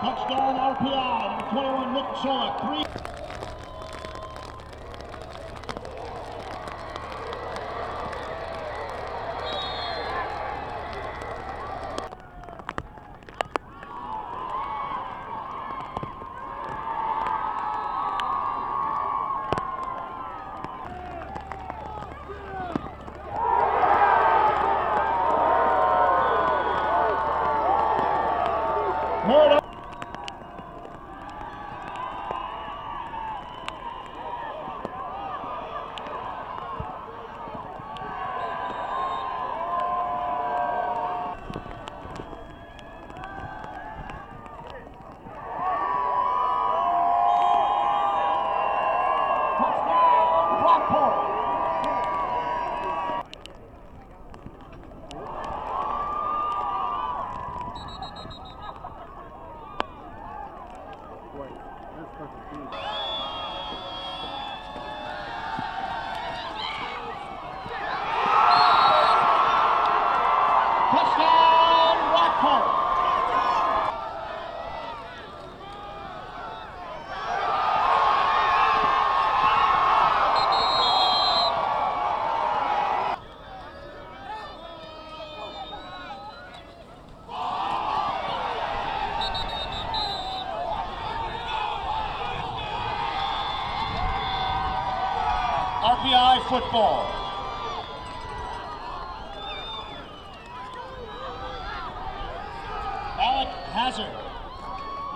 Touchdown RPI, number 21, Nick Sherlock. Three. Hold up. Touchdown, Brockport. Touchdown, RPI football. Alec Hazard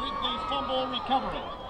with the fumble recovery.